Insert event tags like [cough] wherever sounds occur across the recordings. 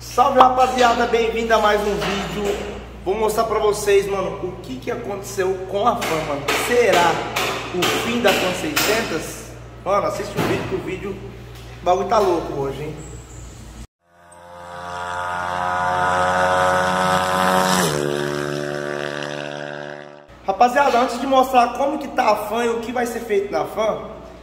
Salve rapaziada, bem-vindo a mais um vídeo. Vou mostrar pra vocês, mano, o que que aconteceu com a fã, mano. Será o fim da fã 600? Mano, assiste o vídeo que o vídeo, o bagulho tá louco hoje, hein. Rapaziada, antes de mostrar como que tá a fã e o que vai ser feito na fã,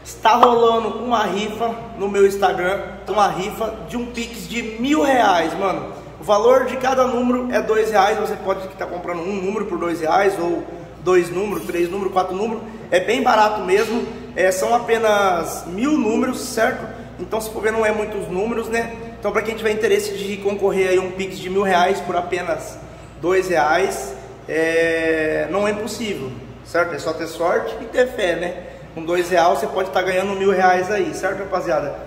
está rolando uma rifa no meu Instagram, uma rifa de um Pix de mil reais, mano. O valor de cada número é dois reais, você pode estar comprando um número por dois reais, ou dois números, três números, quatro números, é bem barato mesmo, é, são apenas mil números, certo? Então se for ver não é muitos números, né? Então para quem tiver interesse de concorrer aí um Pix de mil reais por apenas dois reais, é, não é impossível, certo? É só ter sorte e ter fé, né? Com dois reais você pode estar ganhando mil reais aí, certo, rapaziada?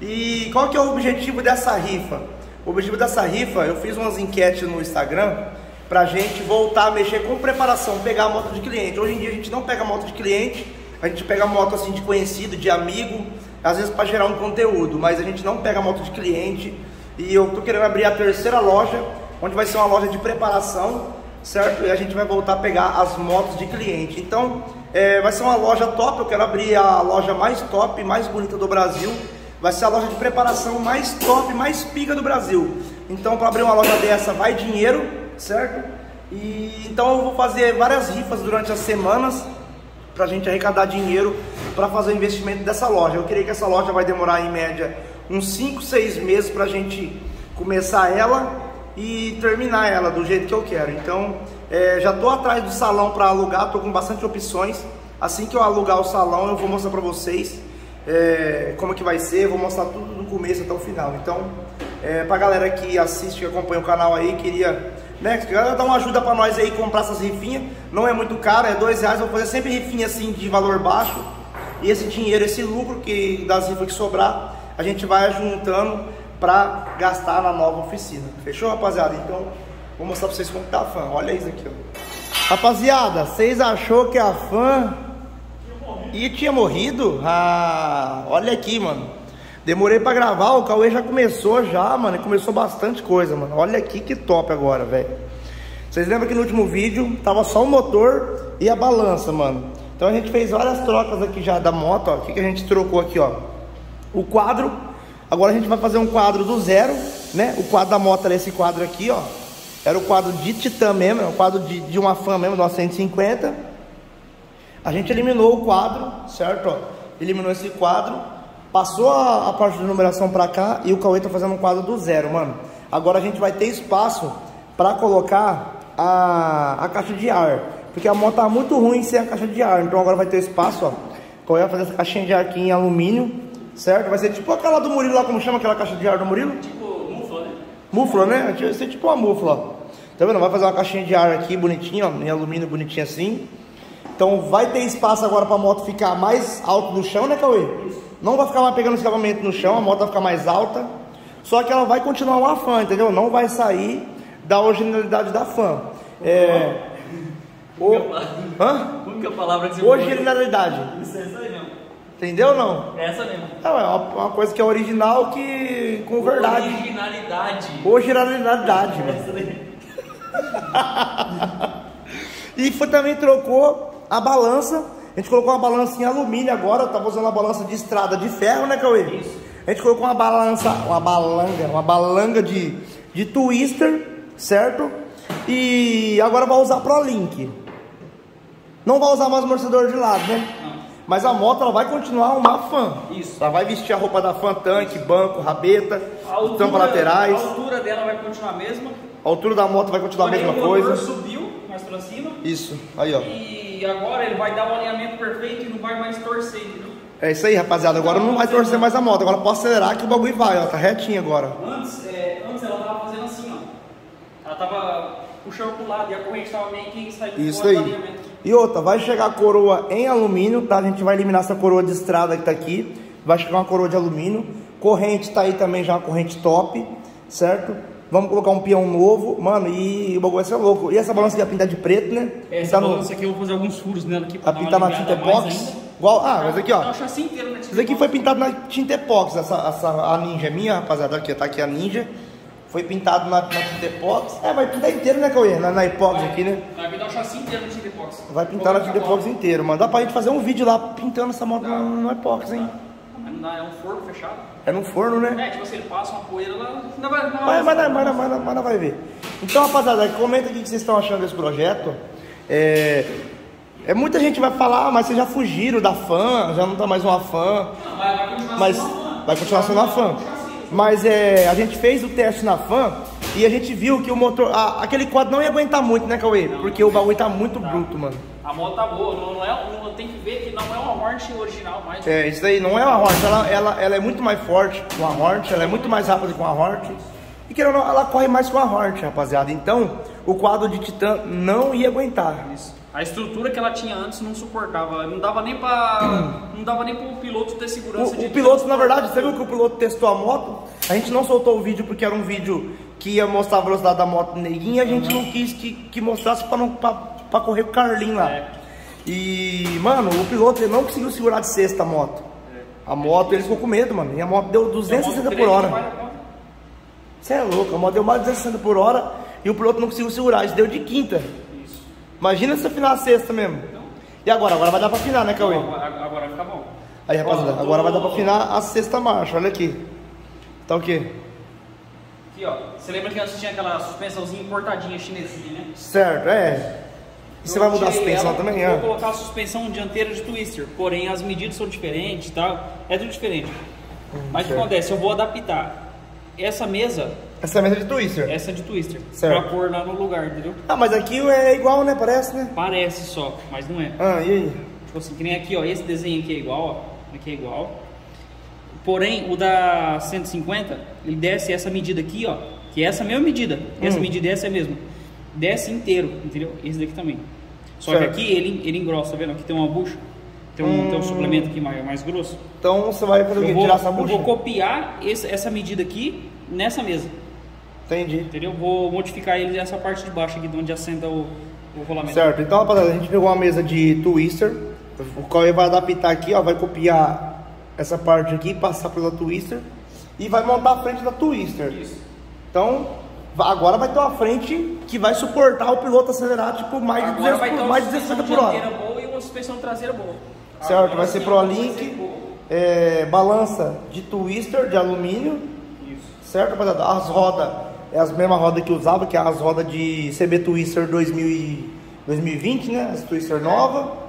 E qual que é o objetivo dessa rifa? O objetivo dessa rifa, eu fiz umas enquetes no Instagram pra gente voltar a mexer com preparação, pegar a moto de cliente. Hoje em dia a gente não pega moto de cliente, a gente pega moto assim de conhecido, de amigo, às vezes para gerar um conteúdo, mas a gente não pega moto de cliente. E eu tô querendo abrir a terceira loja, onde vai ser uma loja de preparação, certo? E a gente vai voltar a pegar as motos de cliente. Então, é, vai ser uma loja top, eu quero abrir a loja mais top, mais bonita do Brasil. Vai ser a loja de preparação mais top, mais pica do Brasil. Então, para abrir uma loja dessa, vai dinheiro, certo? E então eu vou fazer várias rifas durante as semanas para a gente arrecadar dinheiro para fazer o investimento dessa loja. Eu creio que essa loja vai demorar em média uns 5, 6 meses para a gente começar ela e terminar ela do jeito que eu quero. Então, é, já estou atrás do salão para alugar, estou com bastante opções. Assim que eu alugar o salão, eu vou mostrar para vocês é, como que vai ser, vou mostrar tudo do começo até o final. Então, é, para a galera que assiste, que acompanha o canal aí, queria né, dar uma ajuda para nós aí comprar essas rifinhas. Não é muito caro, é dois reais. Vou fazer sempre rifinha assim de valor baixo. E esse dinheiro, esse lucro que das rifas que sobrar, a gente vai juntando para gastar na nova oficina. Fechou, rapaziada? Então, vou mostrar para vocês como tá a fã. Olha isso aqui, ó. Rapaziada, vocês achou que a fã e tinha morrido? Ah, olha aqui, mano. Demorei para gravar, o Cauê já começou já, mano. Começou bastante coisa, mano. Olha aqui que top agora, velho. Vocês lembram que no último vídeo tava só o motor e a balança, mano. Então a gente fez várias trocas aqui já da moto, ó. O que, que a gente trocou aqui, ó? O quadro Agora a gente vai fazer um quadro do zero, né? O quadro da moto era esse quadro aqui, ó. Era o quadro de Titan mesmo, é um quadro de, de uma fã mesmo, de uma 150. A gente eliminou o quadro, certo? Eliminou esse quadro, passou a, a parte de numeração para cá e o Cauê tá fazendo um quadro do zero, mano. Agora a gente vai ter espaço para colocar a, a caixa de ar, porque a moto tá muito ruim sem a caixa de ar, então agora vai ter espaço, ó. O Cauê vai fazer essa caixinha de ar aqui em alumínio, certo? Vai ser tipo aquela do Murilo lá, como chama aquela caixa de ar do Murilo? Mufla, né? Vai ser tipo uma mufla, ó. Tá vendo? Vai fazer uma caixinha de ar aqui bonitinha, ó, em alumínio bonitinho assim. Então vai ter espaço agora para a moto ficar mais alto do chão, né, Cauê? Isso. Não vai ficar mais pegando escapamento no chão, a moto vai ficar mais alta. Só que ela vai continuar uma fã, entendeu? Não vai sair da originalidade da fã. É. O... Hã? Como que é a palavra que você Originalidade. Isso é isso aí mesmo. Entendeu ou não? É essa mesmo. Não, é uma, uma coisa que é original que com verdade. Originalidade. Originalidade, mano. [laughs] E foi também trocou a balança. A gente colocou uma balança em alumínio agora. Eu tava usando uma balança de estrada de ferro, né, Cauê? Isso. A gente colocou uma balança, uma balanga, uma balanga de, de twister, certo? E agora vai usar ProLink. Não vai usar mais amortecedor de lado, né? Não. Mas a moto ela vai continuar uma fã. Isso. Ela vai vestir a roupa da fã, tanque, banco, rabeta, A altura, tampa laterais. A altura dela vai continuar a mesma. A altura da moto vai continuar a porém mesma o motor coisa. subiu mais pra cima. Isso, aí ó. E agora ele vai dar o alinhamento perfeito e não vai mais torcer, entendeu? É isso aí, rapaziada. Agora não vai torcer mais a moto. Agora pode acelerar que o bagulho vai, ó. Tá retinho agora. Antes, é, antes ela tava fazendo assim, ó. Ela tava puxando pro lado e a corrente tava meio que saindo Isso do aí. E outra, vai chegar a coroa em alumínio, tá? A gente vai eliminar essa coroa de estrada que tá aqui. Vai chegar uma coroa de alumínio. Corrente tá aí também já uma corrente top, certo? Vamos colocar um peão novo, mano, e o bagulho vai ser louco. E essa balança aqui vai pintar de preto, né? Essa Pintar no- balança aqui eu vou fazer alguns furos nela aqui pra dar pintar uma na tinta epox. Igual, ah, mas aqui, ó. Tá na tinta Isso aqui foi pintado na tinta epox, essa, essa, a ninja é minha, rapaziada, aqui, tá aqui a ninja. Foi pintado na, na tinta. É, vai pintar inteiro, né, Cauê? Na, na epóxi aqui, né? Vai pintar o chassi inteiro no tinta. Vai pintar na tinta inteiro, mano. Dá pra gente fazer um vídeo lá pintando essa moto no, no epóxi, hein? Mas não dá, é um forno fechado. É no forno, né? É, tipo assim, ele passa uma poeira lá. Não vai, não Mas, mas, mas, mas, mas, mas não vai ver. Então, rapaziada, comenta aqui o que vocês estão achando desse projeto. É, é muita gente vai falar, ah, mas vocês já fugiram da fã, já não tá mais uma fã. Não, vai, vai continuar Mas sendo uma fã. vai continuar sendo uma fã. Mas é, a gente fez o teste na fã e a gente viu que o motor. a- aquele quadro não ia aguentar muito, né, Cauê? Porque o bagulho tá muito bruto, mano. A moto tá boa, não, não é, não, tem que ver que não é uma Hornet original mais. É, isso aí não é uma Hornet, ela, ela, ela é muito mais forte com a Hornet, ela é muito mais rápida com a Hornet. E querendo não, ela corre mais com a Hornet, rapaziada. Então, o quadro de Titan não ia aguentar. Isso. A estrutura que ela tinha antes não suportava, não dava nem pra. [clears throat] não dava nem pro piloto ter segurança O, o piloto, na verdade, você viu que o piloto testou a moto? A gente não soltou o vídeo porque era um vídeo que ia mostrar a velocidade da moto neguinha, a gente não quis que, que mostrasse pra, não, pra correr com o Carlinho lá. É. E, mano, o piloto ele não conseguiu segurar de sexta a moto. A moto, ele ficou com medo, mano. E a moto deu 260 por hora. Você é louco, a moto deu mais de 260 por hora e o piloto não conseguiu segurar, isso deu de quinta. Imagina se afinar a sexta mesmo. E agora? Agora vai dar pra afinar, né, Cauê? Agora, agora vai ficar bom. Aí, rapaziada, Ó, agora vai dar pra afinar a sexta marcha, olha aqui. Tá o quê? Aqui, ó. Você lembra que antes tinha aquela suspensãozinha importadinha chinesinha, né? Certo, é. E você vai mudar a suspensão ela, também? Vou colocar a suspensão dianteira de twister, porém as medidas são diferentes e tal. É tudo diferente. Mas o que acontece? Eu vou adaptar essa mesa, Essa é mesa de twister. essa de twister, Certo. pra pôr lá no lugar, entendeu? Ah, mas aqui é igual, né? Parece, né? Parece só, mas não é. Ah, e aí? Tipo assim, que nem aqui, ó. Esse desenho aqui é igual, ó. Aqui é igual. Porém, o da 150, ele desce essa medida aqui, ó. Que é essa mesma medida. Essa Hum. medida essa é a mesma. Desce inteiro, entendeu? Esse daqui também. Só Certo. que aqui ele, ele engrossa, tá vendo? Aqui tem uma bucha. Tem um, tem um suplemento aqui mais, mais grosso. Então você vai fazer o quê? Eu Tirar essa eu bucha? vou copiar esse- essa medida aqui nessa mesa. Entendi. Entendeu? Vou modificar ele nessa parte de baixo aqui, de onde assenta o, o rolamento. Certo, então rapaziada, a gente pegou uma mesa de twister. O Cauê vai adaptar aqui, ó. Vai copiar essa parte aqui, passar pela twister. E vai montar a frente da twister. Isso. Então, agora vai ter uma frente que vai suportar o piloto acelerar tipo mais de Agora 200 por, uma mais de suspensão 260 por hora. boa e uma suspensão traseira boa. Certo, Agora vai ser Pro Link, é, balança de twister de alumínio, Isso. certo, rapaziada? As rodas é as mesmas rodas que usava, que é as rodas de CB Twister 2000 e 2020, né? As Twister nova.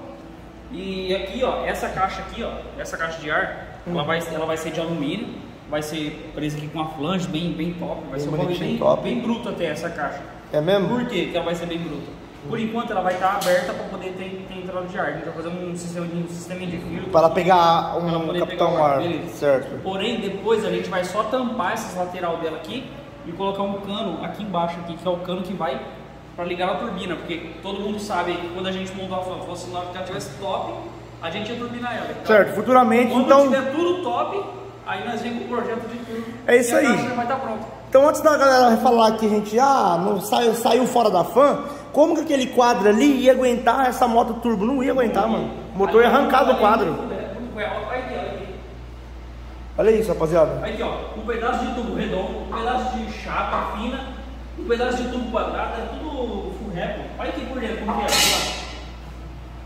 E aqui, ó, essa caixa aqui, ó, essa caixa de ar, Hum. ela, vai, ela vai ser de alumínio, vai ser presa aqui com uma flange bem, bem top, vai Bem ser um bonitinho, bem, top. bem bruto até essa caixa. É mesmo? Por quê que ela vai ser bem bruta? Por enquanto ela vai estar aberta para poder ter, ter entrada de ar. A gente vai fazer um sistema de, um sistema de filtro. Para ela pegar um Capitão pegar o Ar, beleza. certo? Porém, depois a gente vai só tampar essas lateral dela aqui e colocar um cano aqui embaixo, aqui, que é o cano que vai para ligar na turbina, porque todo mundo sabe que quando a gente montar a fan, fosse lá que ela tivesse top, a gente ia turbinar ela. Então, Certo, futuramente, Quando então, tiver tudo top, aí nós vem com o projeto de tudo. É isso e a aí. já vai estar pronta. então antes da galera falar que a gente ah, não saiu, saiu fora da fã, como que aquele quadro ali ia aguentar essa moto turbo? Não ia aguentar, mano. O motor ia arrancar do quadro. Olha olha aqui. Olha isso, rapaziada. Aqui, ó, um pedaço de tubo redondo, um pedaço de chapa fina, um pedaço de tubo quadrado, é tudo full rap. Olha aqui por dentro, como que é.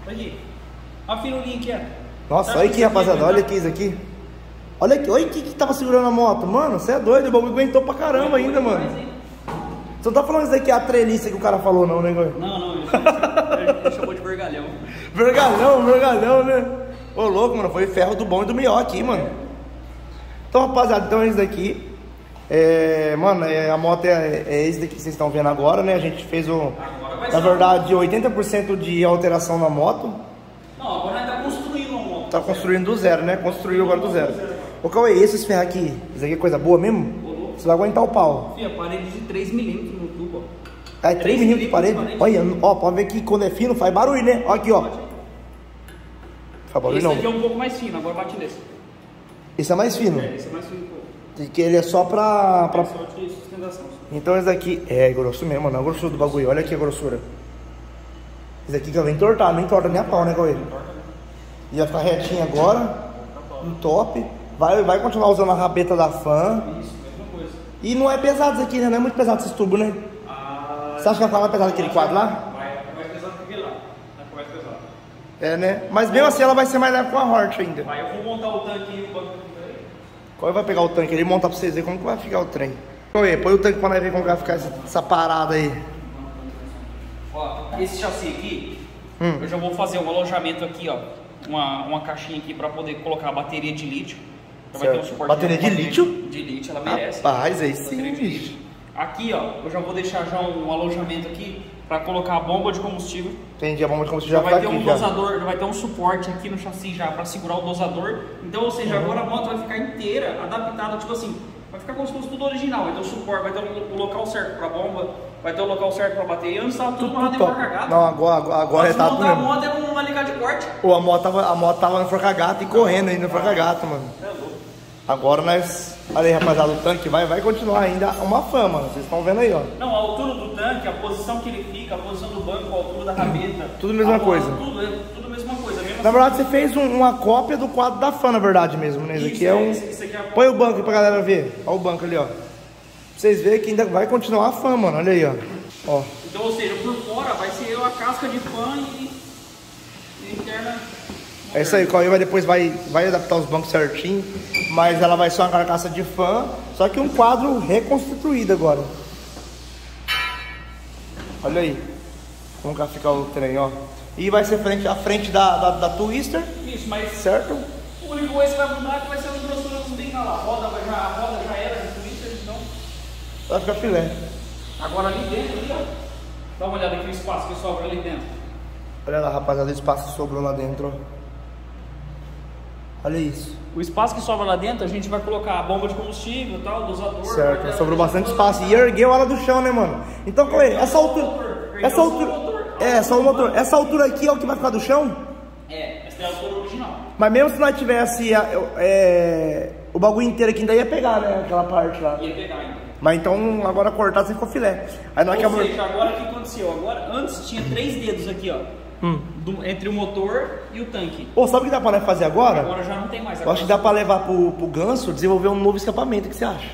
Olha aqui. A finurinha aqui, ó. Nossa, Tá olha aqui, rapaziada, ia olha aguentar? aqui isso aqui. Olha aqui, olha aqui que tava segurando a moto. Mano, você é doido, o bagulho aguentou pra caramba ainda, mano. Você não tá falando isso daqui é a treliça que o cara falou, não, né, Goi? Não, não, ele chamou, ele chamou de vergalhão. [laughs] Vergalhão, vergalhão, né? Ô, louco, mano, foi ferro do bom e do melhor aqui, mano. Então, rapaziada, então é isso daqui. É, mano, é, a moto é, é esse daqui que vocês estão vendo agora, né? A gente fez o, na verdade, 80% de alteração na moto. Não, agora tá construindo uma moto. Tá construindo do zero, né? Construiu agora do zero. Ô, Cauê, esses ferros aqui, isso aqui é coisa boa mesmo? Você vai aguentar o pau. Fia, parede de 3 milímetros no tubo, ó. Ah, é 3 milímetros de parede? Olha, ó, pode ver que quando é fino faz barulho, né? Ó aqui, ó. Faz barulho Esse não. aqui é um pouco mais fino, agora bate nesse. Esse é mais fino. É, esse é mais fino pouco. Que ele é só pra, pra Só de sustentação. Então esse daqui é grosso mesmo, mano. É a grossura do bagulho. Olha aqui a grossura. Esse aqui que vem entortado, não entorta nem a pau, né, Cauê? Vai ficar retinho agora. No top. Vai, vai continuar usando a rabeta da fã. Isso, mesma coisa. E não é pesado isso aqui, né? Não é muito pesado esses tubos, né? Ah, Você acha que vai ficar mais pesado que aquele quadro lá? Vai, vai mais pesado que aquele lá. Vai ficar mais pesado. É, né? Mas mesmo assim ela vai ser mais leve com a Hort ainda. Vai, eu vou montar o tanque e o banco aí. Qual vai pegar o tanque? Ele monta pra vocês verem como que vai ficar o trem. Põe, põe o tanque pra nós ver como que vai ficar essa, essa parada aí. Ó, esse chassi aqui, Hum. eu já vou fazer um alojamento aqui, ó. Uma, uma caixinha aqui pra poder colocar a bateria de lítio. Já vai ter um suporte Bateria de lítio? De lítio, ela merece. Rapaz, aí sim, de. Aqui, ó, eu já vou deixar já um alojamento aqui pra colocar a bomba de combustível. Entendi, a bomba de combustível Já já, vai tá ter um dosador, já vai ter um suporte aqui no chassi já para segurar o dosador. Então, ou seja, Uhum. agora a moto vai ficar inteira adaptada, tipo assim, vai ficar como se fosse tudo original. Vai ter o suporte, vai ter o local certo para bomba, vai ter o local certo para bateria. Antes estava tudo top. cagado. Não, agora, agora, agora Se tá tudo a moto é uma ligar de corte. Pô, a moto tava, a moto tava no Forcagato e correndo ainda no Forcagato, mano. É louco. Agora nós. Olha aí, rapaziada, o tanque vai, vai continuar ainda uma fã, mano. Vocês estão vendo aí, ó. Não, a altura do tanque, a posição que ele fica, a posição do banco, a altura da rabeta. Tudo a mesma a coisa. Tudo, é tudo a mesma coisa. Na verdade, você fez um- uma cópia do quadro da fã, na verdade mesmo, né? Isso aqui é um. Isso, isso aqui é Põe o banco aí pra galera ver. Olha o banco ali, ó. Pra vocês verem que ainda vai continuar a fã, mano. Olha aí, ó. Ó. Então, ou seja, por fora vai ser a casca de fã e, e interna. É isso aí, o Cauê vai depois vai, vai adaptar os bancos certinho, mas ela vai ser uma carcaça de fã, só que um quadro reconstituído agora. Olha aí, como que vai ficar o trem, ó. E vai ser frente, a frente da, da, da Twister, Isso, mas certo? o único coisa que vai mudar é que vai ser a grossura que tem lá. A roda, já, a roda já era de Twitter, então. Vai ficar filé. Agora ali dentro, ali, ó. Dá uma olhada aqui no espaço que sobra ali dentro. Olha lá, rapaziada, o espaço que sobrou lá dentro, ó. Olha isso. O espaço que sobra lá dentro, a gente vai colocar a bomba de combustível e tal, dosador. Certo, vai- sobrou bastante espaço. E ergueu ela do chão, né, mano? Então, Cauê, essa altura. Essa altura. É, só o motor. Essa altura aqui é o que vai ficar do chão? É, essa é a altura original. Mas mesmo se nós tivesse a- é, o bagulho inteiro aqui, ainda ia pegar, né? Aquela parte lá. Ia pegar ainda. Mas então, agora cortado, você ficou filé. Aí nós que Ou amor... seja, agora o que aconteceu? Agora, antes tinha três dedos aqui, ó. Hum. do- entre o motor e o tanque. Pô, sabe o que dá pra nós fazer agora? Agora já não tem mais. Eu acho que dá pra levar pro, pro Ganso desenvolver um novo escapamento. O que você acha?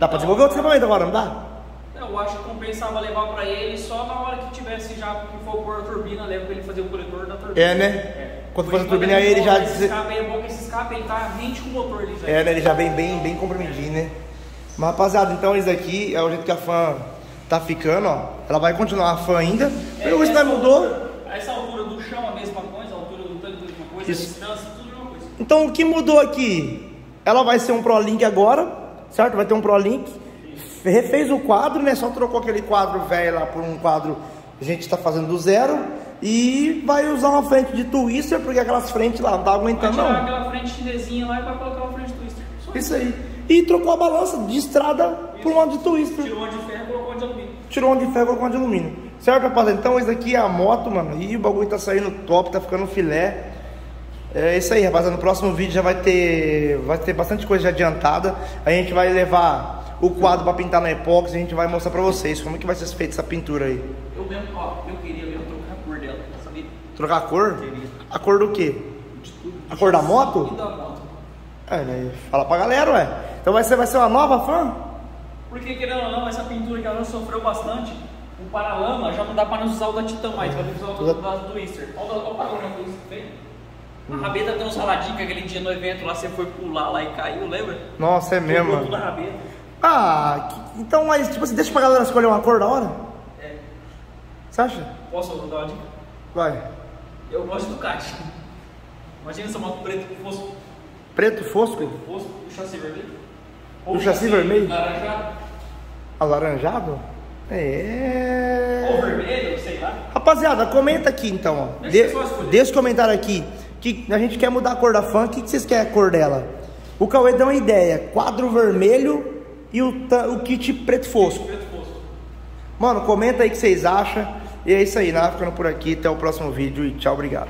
Dá pra desenvolver outro escapamento agora, não dá? Eu acho que compensava levar pra ele só na hora que tivesse já que for pôr a turbina, leva pra ele fazer o coletor da turbina. É, né? É. Quando for a turbina, aí ele já... Esse escape é bom que esse escape ele tá rente com o motor ali já. É, né? Ele já vem bem, bem comprimidinho, né? Mas, rapaziada, então isso aqui é o jeito que a fã tá ficando, ó. Ela vai continuar a fã ainda. É, Eu, isso essa não mudou. Essa altura do chão a mesma coisa, a altura do tanque a mesma coisa, Isso. a distância, tudo a mesma coisa. Então o que mudou aqui? Ela vai ser um ProLink agora, certo? Vai ter um ProLink. Refez o quadro, né? Só trocou aquele quadro velho lá por um quadro que a gente está fazendo do zero. E vai usar uma frente de twister, porque aquelas frentes lá não tá Vai aguentando tirar não. aquela frente chinesinha lá e vai colocar uma frente twister. Só Isso aí. E trocou a balança de estrada por uma de twister. Tirou uma de ferro e colocou uma de alumínio. Tirou uma de ferro com uma de alumínio. Certo, rapaziada? Então esse daqui é a moto, mano. E o bagulho tá saindo top, tá ficando filé. É isso aí, rapaziada. No próximo vídeo já vai ter, vai ter bastante coisa adiantada. A gente vai levar o quadro pra pintar na epóxi. A gente vai mostrar pra vocês como que vai ser feita essa pintura aí. Eu mesmo, ó, eu queria mesmo trocar a cor dela, sabia? Trocar a cor? Queria. A cor do quê? De tudo. A cor da moto? E da moto. É, né? Fala pra galera, ué. Então vai ser, vai ser uma nova fã? Porque querendo ou não, essa pintura que ela sofreu bastante, o paralama já não dá pra nós usar o da Titan mais, vai ter que usar o da, da Twister. Olha, o- olha o paralama que isso fez. A rabeta tem uns raladinhos que aquele dia no evento lá você foi pular lá e caiu, lembra? Nossa, é mesmo. Tudo rabeta. Ah, que- então, mas tipo assim, deixa pra galera escolher uma cor da hora. É. Você acha? Posso dar uma dica? Vai. Eu gosto do Ducati. Imagina essa moto preta que fosse Preto fosco? preto fosse o chassi vermelho. O chassi vermelho? Laranjado. Alaranjado? É. Ou vermelho, sei lá. Rapaziada, comenta aqui então, ó. Deixa De, deixa o comentário aqui. Que a gente quer mudar a cor da fã. O que, que vocês querem a cor dela? O Cauê deu uma ideia: quadro vermelho e o, o kit preto fosco. Preto. Mano, comenta aí o que vocês acham. E é isso aí, nada ficando por aqui. Até o próximo vídeo e tchau, obrigado.